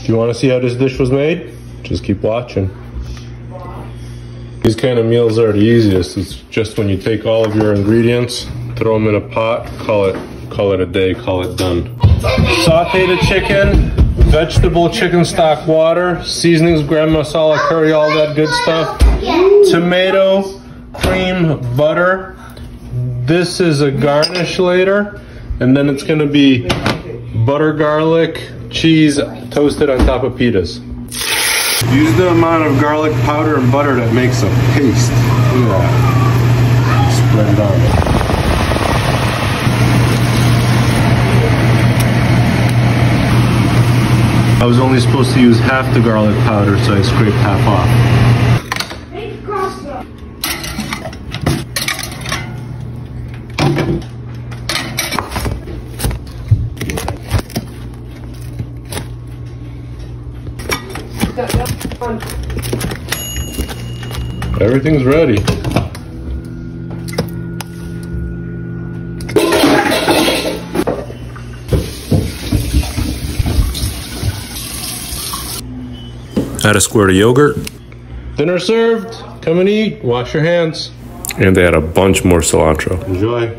If you want to see how this dish was made, just keep watching. These kind of meals are the easiest. It's just when you take all of your ingredients, throw them in a pot, call it call it a day, call it done. Saute the chicken, vegetable chicken stock water, seasonings, garam masala, curry, all that good stuff. Tomato, cream, butter. This is a garnish later, and then it's gonna be butter, garlic, cheese toasted on top of pitas. Use the amount of garlic powder and butter that makes a paste. Look. Spread it on. I was only supposed to use half the garlic powder, so I scraped half off. Everything's ready. Add a squirt of yogurt. Dinner served. Come and eat. Wash your hands. And they had a bunch more cilantro. Enjoy.